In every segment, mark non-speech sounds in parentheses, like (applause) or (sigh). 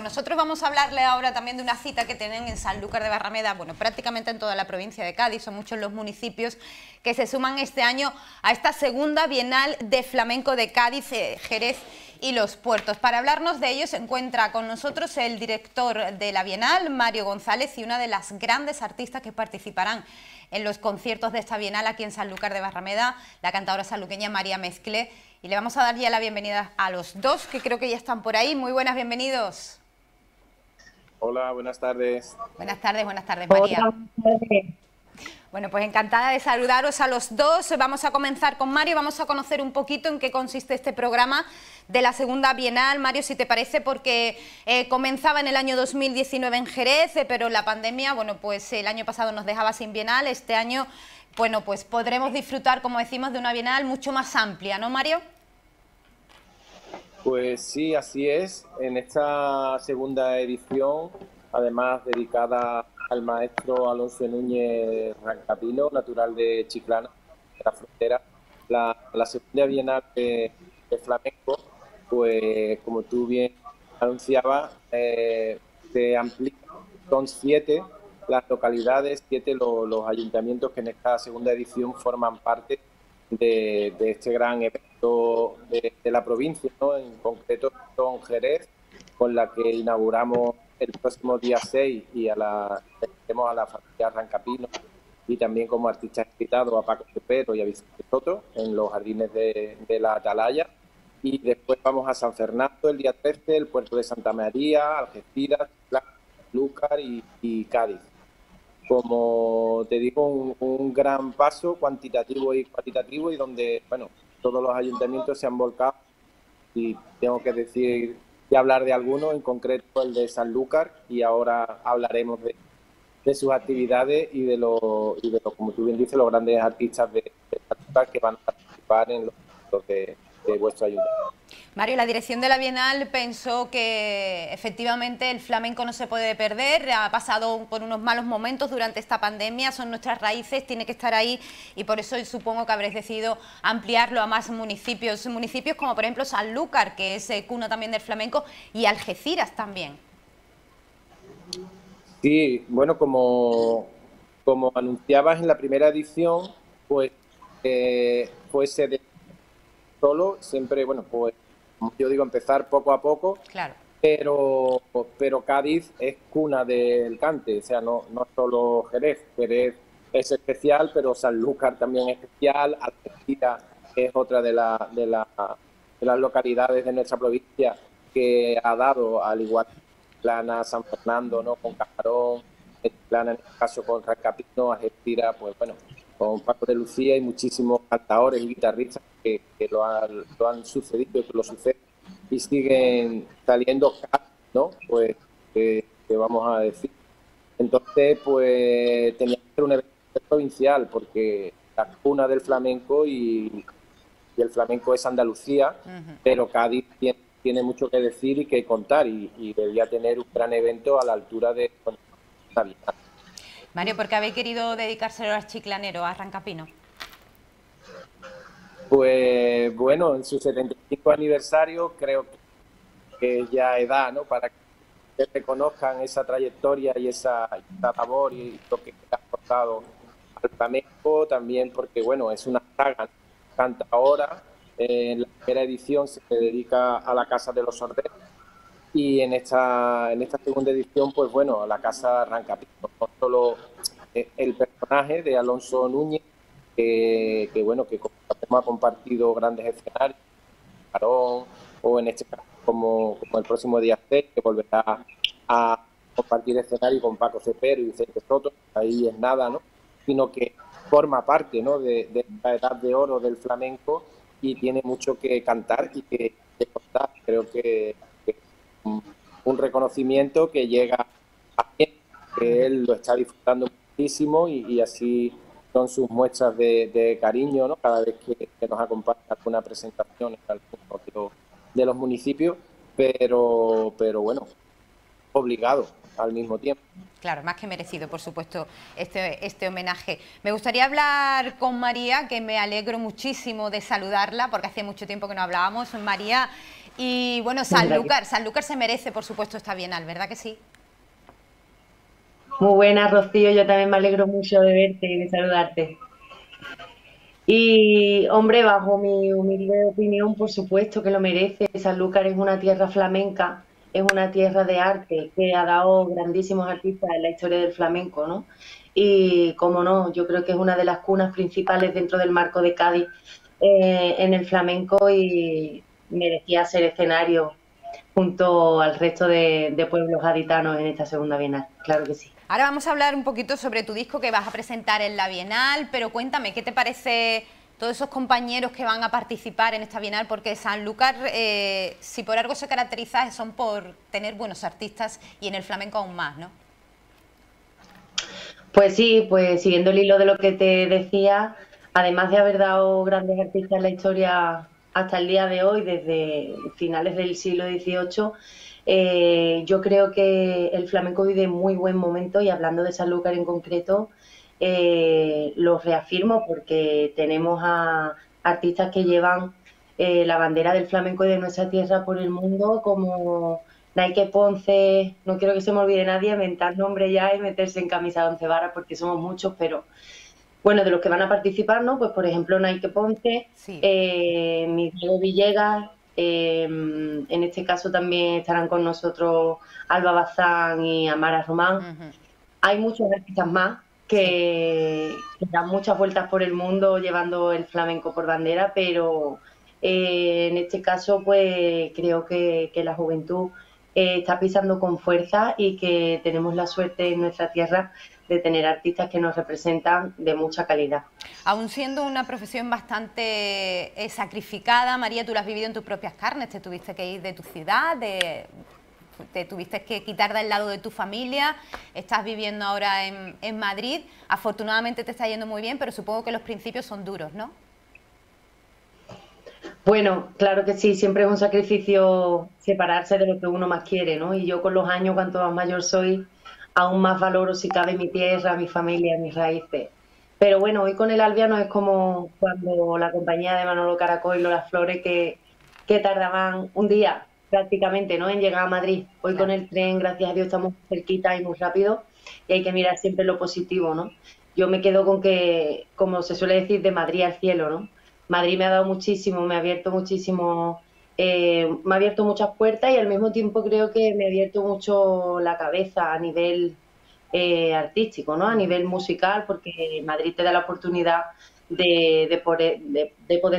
nosotros vamos a hablarle ahora también de una cita que tienen en Sanlúcar de Barrameda, bueno, prácticamente en toda la provincia de Cádiz, son muchos los municipios que se suman este año a esta segunda Bienal de Flamenco de Cádiz, eh, Jerez y los puertos. Para hablarnos de ello se encuentra con nosotros el director de la Bienal, Mario González, y una de las grandes artistas que participarán en los conciertos de esta Bienal aquí en Sanlúcar de Barrameda, la cantadora sanluqueña María Mezcle. Y le vamos a dar ya la bienvenida a los dos, que creo que ya están por ahí. Muy buenas, bienvenidos. Hola, buenas tardes. Buenas tardes, buenas tardes, María. Bueno, pues encantada de saludaros a los dos. Vamos a comenzar con Mario, vamos a conocer un poquito en qué consiste este programa de la segunda Bienal. Mario, si te parece, porque eh, comenzaba en el año 2019 en Jerez, eh, pero la pandemia, bueno, pues el año pasado nos dejaba sin Bienal, este año, bueno, pues podremos disfrutar, como decimos, de una Bienal mucho más amplia, ¿no, Mario? Pues sí, así es. En esta segunda edición, además dedicada al maestro Alonso Núñez Rancapino, natural de Chiclana, de la frontera, la, segunda bienal de, flamenco, pues como tú bien anunciabas, eh, se amplía, son siete las localidades, siete los ayuntamientos que en esta segunda edición forman parte de, este gran evento de, la provincia, ¿no? en concreto son Jerez, con la que inauguramos el próximo día 6 y a la, tenemos a la familia Rancapino y también como artista invitado a Paco Cepero y a Vicente Soto en los jardines de, la Atalaya. Y después vamos a San Fernando el día 13, el puerto de Santa María, Algeciras, Lúcar y Cádiz como te digo, un, gran paso cuantitativo y cualitativo y donde, bueno, todos los ayuntamientos se han volcado y tengo que decir y hablar de algunos, en concreto el de Sanlúcar y ahora hablaremos de, sus actividades y de los, y de como tú bien dices, los grandes artistas de, Sanlúcar que van a participar en los, de, de vuestro ayuntamiento. Mario, la dirección de la Bienal pensó que efectivamente el flamenco no se puede perder, ha pasado por unos malos momentos durante esta pandemia, son nuestras raíces, tiene que estar ahí. Y por eso supongo que habréis decidido ampliarlo a más municipios, municipios como por ejemplo Sanlúcar, que es eh, cuna también del flamenco, y Algeciras también. Sí, bueno, como, como anunciabas en la primera edición, pues eh, pues se solo, siempre, bueno, pues yo digo, empezar poco a poco. Claro. Pero, pero Cádiz es cuna del cante, o sea, no, no solo Jerez, Jerez es especial, pero Sanlúcar también es especial, Algeciras es otra de, la, de, la, de las localidades de nuestra provincia que ha dado, al igual que Plana, San Fernando, ¿no? con Cajarón, Plana en este caso con Rancapino, Algeciras, pues bueno, con Paco de Lucía y muchísimos cantadores y guitarristas que, lo, han, lo, han, sucedido y que lo suceden y siguen saliendo, ¿no? Pues, que, vamos a decir. Entonces, pues tenía que ser un evento provincial porque la cuna del flamenco y, el flamenco es Andalucía, pero Cádiz tiene, mucho que decir y que contar y, y debería tener un gran evento a la altura de Navidad. Mario, ¿por qué habéis querido dedicárselo al chiclanero, a Rancapino? Pues bueno, en su 75 aniversario creo que ya edad, ¿no? Para que reconozcan esa trayectoria y esa, labor y lo que ha aportado al flamenco, también porque, bueno, es una saga, canta ahora, en la primera edición se dedica a la Casa de los Sorderos y en esta, en esta segunda edición, pues bueno, la Casa Rancapino, no solo eh, el personaje de Alonso Núñez, que, que bueno, que ha compartido grandes escenarios, o en este caso como, el próximo día 6, que volverá a compartir escenario con Paco Cepero y Vicente Soto, ahí es nada, ¿no? Sino que forma parte ¿no? de, esta edad de oro del flamenco y tiene mucho que cantar y que, contar. Creo que, un reconocimiento que llega a que él lo está disfrutando muchísimo y así son sus muestras de, cariño, ¿no? Cada vez que, nos acompaña alguna presentación en alguno de los, municipios, pero, pero bueno, obligado al mismo tiempo. Claro, más que merecido, por supuesto, este, este homenaje. Me gustaría hablar con María, que me alegro muchísimo de saludarla, porque hace mucho tiempo que no hablábamos. María, Y bueno, Sanlúcar, Sanlúcar se merece, por supuesto, esta Bienal, ¿verdad que sí? Muy buena, Rocío. Yo también me alegro mucho de verte y de saludarte. Y, hombre, bajo mi humilde opinión, por supuesto que lo merece. Sanlúcar es una tierra flamenca, es una tierra de arte que ha dado grandísimos artistas en la historia del flamenco, ¿no? Y, como no, yo creo que es una de las cunas principales dentro del marco de Cádiz eh, en el flamenco y merecía ser escenario junto al resto de, de pueblos gaditanos en esta segunda Bienal, claro que sí. Ahora vamos a hablar un poquito sobre tu disco que vas a presentar en la Bienal, pero cuéntame, ¿qué te parece todos esos compañeros que van a participar en esta Bienal? Porque Sanlúcar, eh, si por algo se caracteriza, son por tener buenos artistas y en el flamenco aún más, ¿no? Pues sí, pues siguiendo el hilo de lo que te decía, además de haber dado grandes artistas en la historia hasta el día de hoy, desde finales del siglo XVIII, eh, yo creo que el flamenco vive muy buen momento y hablando de Sanlúcar en concreto, eh, lo reafirmo porque tenemos a artistas que llevan eh, la bandera del flamenco y de nuestra tierra por el mundo como Nike Ponce, no quiero que se me olvide nadie, inventar nombre ya y meterse en camisa de once varas porque somos muchos, pero bueno, de los que van a participar, ¿no? Pues por ejemplo Nike Ponce, eh, Miguel Villegas, Em, en este caso también estarán con nosotros Alba Bazán y Amara Román. Hay muchos artistas más que, dan muchas vueltas por el mundo llevando el flamenco por bandera, pero eh, en este caso pues creo que, la juventud eh, está pisando con fuerza y que tenemos la suerte en nuestra tierra de tener artistas que nos representan de mucha calidad. Aún siendo una profesión bastante eh, sacrificada, María, tú lo has vivido en tus propias carnes, te tuviste que ir de tu ciudad, te tuviste que quitar del lado de tu familia, estás viviendo ahora en, en Madrid, afortunadamente te está yendo muy bien, pero supongo que los principios son duros, ¿no? Bueno, claro que sí, siempre es un sacrificio separarse de lo que uno más quiere, ¿no? Y yo con los años, cuanto más mayor soy, aún más valoro si cabe mi tierra, mi familia, mis raíces. Pero bueno, hoy con el Albiano es como cuando la compañía de Manolo Caracol y Las Flores que, que tardaban un día prácticamente ¿no? en llegar a Madrid. Hoy con el tren, gracias a Dios, estamos cerquita y muy rápido y hay que mirar siempre lo positivo, ¿no? Yo me quedo con que, como se suele decir, de Madrid al cielo, ¿no? Madrid me ha dado muchísimo, me ha abierto muchísimo eh, me ha abierto muchas puertas y al mismo tiempo creo que me ha abierto mucho la cabeza a nivel eh, artístico, ¿no? A nivel musical, porque Madrid te da la oportunidad de, poder,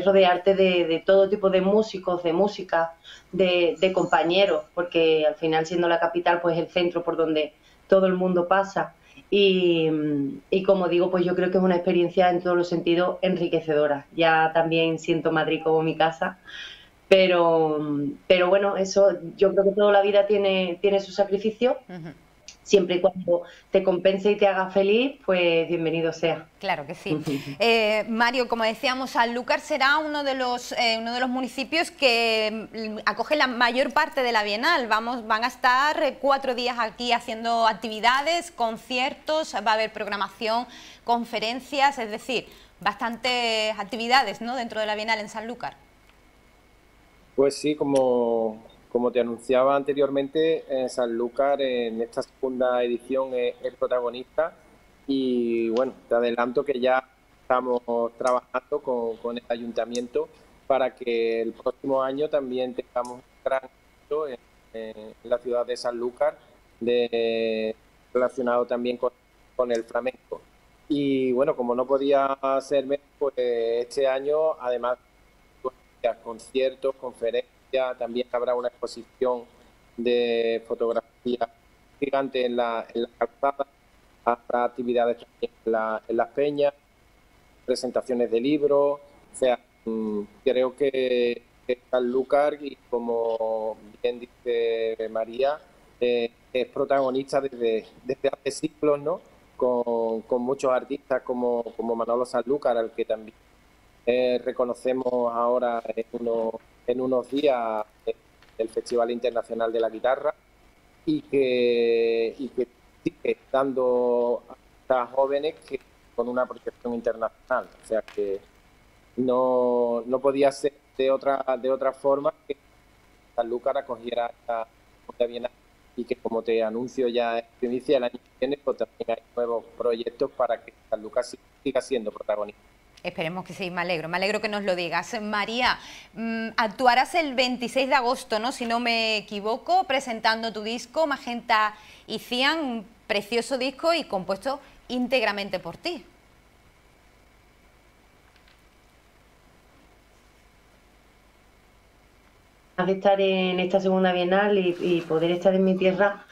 rodearte de, todo tipo de músicos, de música, de, compañeros, porque al final siendo la capital, pues el centro por donde todo el mundo pasa. Y, y, como digo, pues yo creo que es una experiencia en todos los sentidos enriquecedora. Ya también siento Madrid como mi casa pero, pero bueno, eso yo creo que toda la vida tiene, tiene su sacrificio. Siempre y cuando te compense y te haga feliz, pues bienvenido sea. Claro que sí. (laughs) Eh, Mario, como decíamos, Sanlúcar será uno de los eh, uno de los municipios que mm, acoge la mayor parte de la Bienal. Vamos, van a estar eh, cuatro días aquí haciendo actividades, conciertos, va a haber programación, conferencias, es decir, bastantes actividades ¿no? dentro de la Bienal en Sanlúcar. Pues sí, como, te anunciaba anteriormente, en Sanlúcar en esta segunda edición es, protagonista y bueno, te adelanto que ya estamos trabajando con, el ayuntamiento para que el próximo año también tengamos un gran evento en, la ciudad de Sanlúcar de, relacionado también con, con el flamenco. Y bueno, como no podía ser menos, pues este año, además conciertos, conferencias, también habrá una exposición de fotografía gigante en la, en la calzada, habrá actividades también en, las peñas, presentaciones de libros, o sea, mm, creo que, Sanlúcar, y como bien dice María, eh, es protagonista desde, desde hace siglos, ¿no? Con, con muchos artistas como, como Manolo Sanlúcar, al que también eh, reconocemos ahora en, en unos días el Festival Internacional de la Guitarra y que, y que sigue dando a jóvenes que con una proyección internacional. O sea que no, no podía ser de otra, de otra forma que Sanlúcar acogiera esta Bienal y que como te anuncio ya en primicia el año que viene, pues también hay nuevos proyectos para que Sanlúcar siga siendo protagonista. Esperemos que sí, me alegro, me alegro que nos lo digas. María, mm, actuarás el 26 de agosto, ¿no? Si no me equivoco, presentando tu disco Magenta y Cian, un precioso disco y compuesto íntegramente por ti. de estar en esta segunda bienal y, poder estar en mi tierra,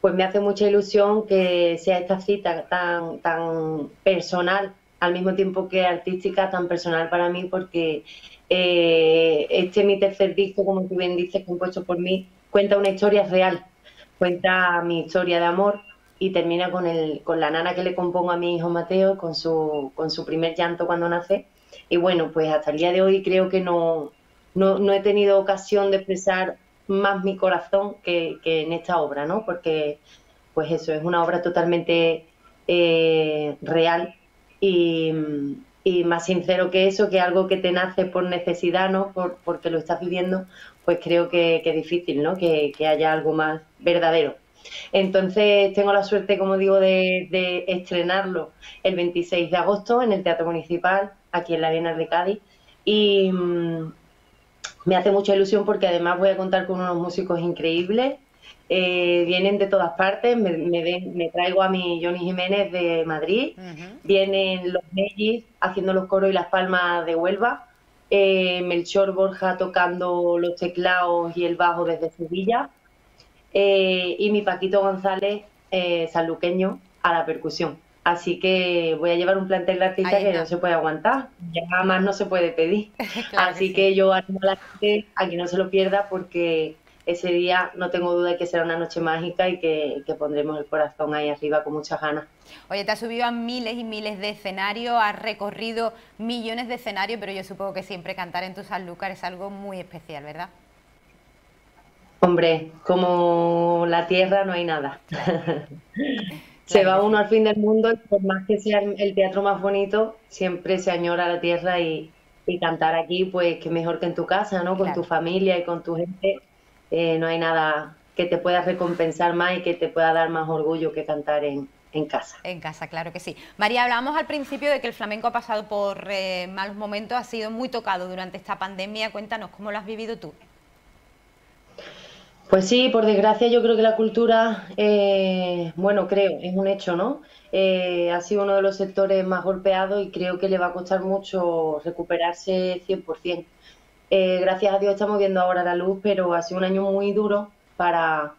pues me hace mucha ilusión que sea esta cita tan, tan personal al mismo tiempo que artística, tan personal para mí, porque eh, este mi tercer disco, como tú bien dices, compuesto por mí, cuenta una historia real, cuenta mi historia de amor y termina con, el, con la nana que le compongo a mi hijo Mateo, con su, con su primer llanto cuando nace. Y bueno, pues hasta el día de hoy creo que no, no, he tenido ocasión de expresar más mi corazón que, en esta obra, ¿no? Porque, pues eso, es una obra totalmente eh, real y, más sincero que eso, que algo que te nace por necesidad, ¿no? Por, porque lo estás viviendo, pues creo que, es difícil, ¿no? Que, haya algo más verdadero. Entonces tengo la suerte, como digo, de, estrenarlo el 26 de agosto en el Teatro Municipal, aquí en la Bienal de Cádiz. Y mm, me hace mucha ilusión porque además voy a contar con unos músicos increíbles eh, vienen de todas partes, me, me, traigo a mi Johnny Jiménez de Madrid, vienen los Mellis haciendo los coros y las palmas de Huelva, eh, Melchor Borja tocando los teclados y el bajo desde Sevilla, eh, y mi Paquito González, sanluqueño, a la percusión. Así que voy a llevar un plantel de artistas que no se puede aguantar, ya más no se puede pedir. (laughs) Así que, que yo animo a la gente a que no se lo pierda porque ese día no tengo duda de que será una noche mágica y que, pondremos el corazón ahí arriba con muchas ganas. Oye, te has subido a miles y miles de escenarios, has recorrido millones de escenarios, pero yo supongo que siempre cantar en tu Sanlúcar es algo muy especial, ¿verdad? Hombre, como la tierra no hay nada. (laughs) se va uno al fin del mundo y por más que sea el teatro más bonito, siempre se añora la tierra y, cantar aquí, pues que mejor que en tu casa, ¿no? Con tu familia y con tu gente eh, no hay nada que te pueda recompensar más y que te pueda dar más orgullo que cantar en, casa. En casa, claro que sí. María, hablamos al principio de que el flamenco ha pasado por eh, malos momentos, ha sido muy tocado durante esta pandemia. Cuéntanos, ¿cómo lo has vivido tú? Pues sí, por desgracia yo creo que la cultura, eh, bueno, creo, es un hecho, ¿no? ha sido uno de los sectores más golpeados y creo que le va a costar mucho recuperarse 100%. Eh, gracias a Dios estamos viendo ahora la luz, pero ha sido un año muy duro para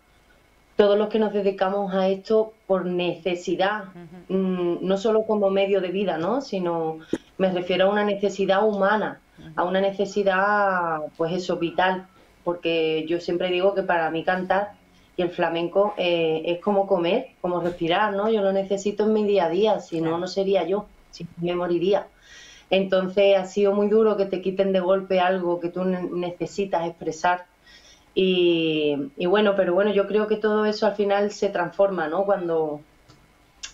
todos los que nos dedicamos a esto por necesidad, mm, no solo como medio de vida, ¿no? sino me refiero a una necesidad humana, a una necesidad, pues eso, vital, porque yo siempre digo que para mí cantar y el flamenco eh, es como comer, como respirar, ¿no? Yo lo necesito en mi día a día, si no, no sería yo, si me moriría. Entonces ha sido muy duro que te quiten de golpe algo que tú necesitas expresar. Y, bueno, pero bueno, yo creo que todo eso al final se transforma, ¿no? Cuando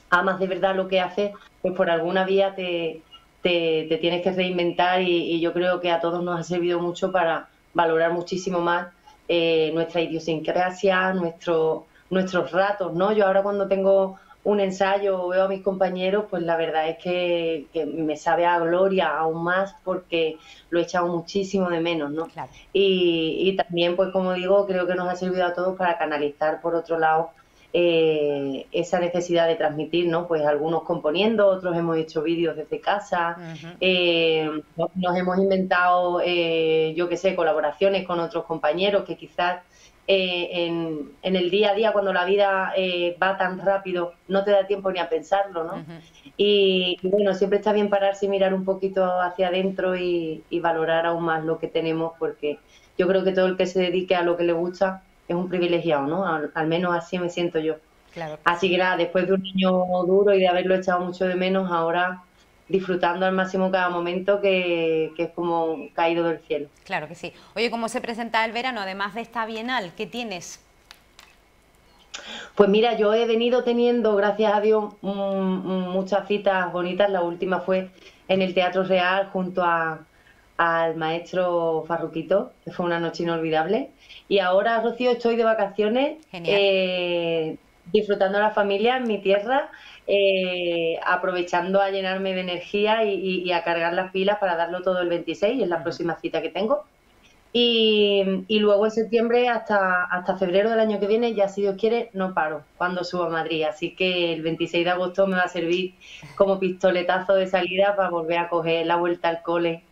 amas de verdad lo que haces, pues por alguna vía te, te, tienes que reinventar y, yo creo que a todos nos ha servido mucho para valorar muchísimo más eh, nuestra idiosincrasia, nuestro, nuestros ratos, ¿no? Yo ahora cuando tengo un ensayo o veo a mis compañeros, pues la verdad es que, me sabe a gloria aún más porque lo he echado muchísimo de menos, ¿no? Y, también, pues como digo, creo que nos ha servido a todos para canalizar, por otro lado, eh, esa necesidad de transmitir, ¿no? Pues algunos componiendo, otros hemos hecho vídeos desde casa, eh, nos hemos inventado, eh, yo qué sé, colaboraciones con otros compañeros que quizás eh, en, el día a día, cuando la vida va tan rápido, no te da tiempo ni a pensarlo, ¿no? y, bueno, siempre está bien pararse y mirar un poquito hacia adentro y, valorar aún más lo que tenemos, porque yo creo que todo el que se dedique a lo que le gusta es un privilegiado, ¿no? Al, menos así me siento yo. Así que nada, después de un año duro y de haberlo echado mucho de menos, ahora disfrutando al máximo cada momento que, es como caído del cielo. Claro que sí. Oye, ¿cómo se presenta el verano, además de esta bienal? ¿Qué tienes? Pues mira, yo he venido teniendo, gracias a Dios, muchas citas bonitas. La última fue en el Teatro Real junto a, al maestro Farruquito, que fue una noche inolvidable. Y ahora, Rocío, estoy de vacaciones, eh, disfrutando a la familia en mi tierra, eh, aprovechando a llenarme de energía y, a cargar las pilas para darlo todo el 26, es la próxima cita que tengo. Y, luego en septiembre hasta, hasta febrero del año que viene, ya si Dios quiere, no paro cuando subo a Madrid. Así que el 26 de agosto me va a servir como pistoletazo de salida para volver a coger la vuelta al cole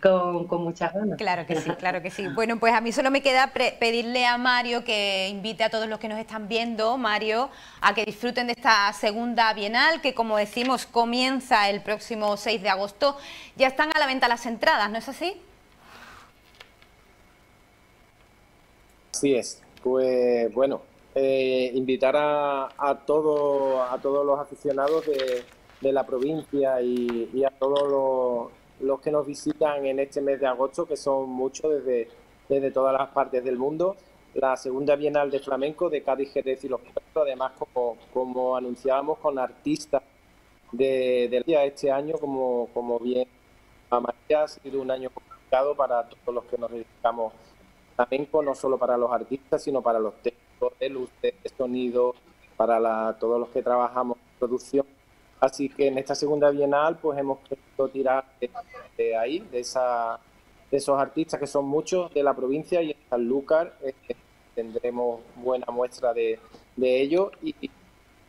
con, con, muchas ganas. Claro que sí, claro que sí. Bueno, pues a mí solo me queda pedirle a Mario que invite a todos los que nos están viendo, Mario, a que disfruten de esta segunda Bienal, que como decimos comienza el próximo 6 de agosto. Ya están a la venta las entradas, ¿no es así? Así es. Pues bueno, eh, invitar a, a, todo, a todos los aficionados de, la provincia y, a todos los, que nos visitan en este mes de agosto, que son muchos desde, desde todas las partes del mundo. La segunda Bienal de Flamenco de Cádiz, Jerez y Los Puertos, además como, como anunciábamos con artistas de, de este año, como, como bien a María, ha sido un año complicado para todos los que nos dedicamos flamenco, no solo para los artistas, sino para los técnicos de luz, de sonido, para todos los que trabajamos en producción. Así que en esta segunda bienal pues hemos querido tirar de, ahí, de, esa, de esos artistas que son muchos de la provincia y en Sanlúcar eh, tendremos buena muestra de, de ello. Y,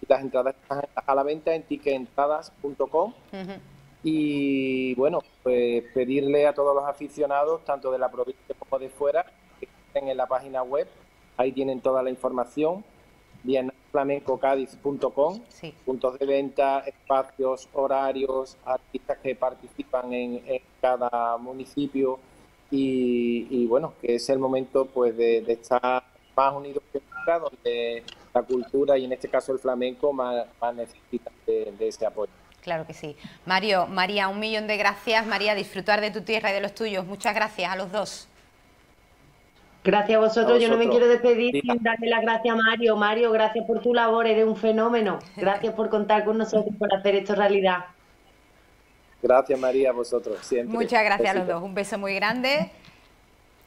las entradas están a la venta en ticketentradas.com. Y bueno, pues pedirle a todos los aficionados, tanto de la provincia como de fuera, en la página web, ahí tienen toda la información, bienalflamencocadiz.com, puntos de venta, espacios, horarios, artistas que participan en, cada municipio y, bueno, que es el momento pues de, estar más unidos que nunca, donde la cultura y en este caso el flamenco más, necesita de, de ese apoyo. Claro que sí. Mario, María, un millón de gracias. María, disfrutar de tu tierra y de los tuyos. Muchas gracias a los dos. Gracias a vosotros. Yo no me quiero despedir sin darle las gracias a Mario. Mario, gracias por tu labor, eres un fenómeno. Gracias por contar con nosotros, por hacer esto realidad. Gracias María, a vosotros. Siempre. Muchas gracias a los dos. Un beso muy grande.